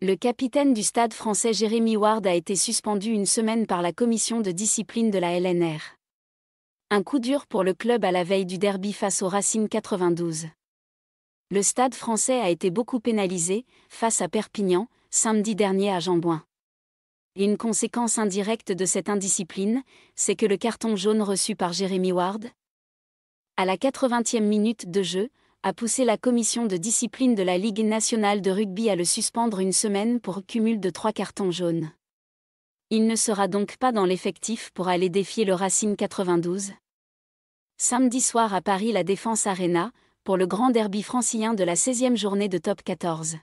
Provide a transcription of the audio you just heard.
Le capitaine du stade français Jérémy Ward a été suspendu une semaine par la commission de discipline de la LNR. Un coup dur pour le club à la veille du derby face au Racing 92. Le stade français a été beaucoup pénalisé, face à Perpignan, samedi dernier à Jambouin. une conséquence indirecte de cette indiscipline, c'est que le carton jaune reçu par Jérémy Ward, à la 80e minute de jeu, a poussé la commission de discipline de la Ligue nationale de rugby à le suspendre une semaine pour cumul de trois cartons jaunes. Il ne sera donc pas dans l'effectif pour aller défier le Racing 92. Samedi soir à Paris la Défense Arena, pour le grand derby francilien de la 16e journée de top 14.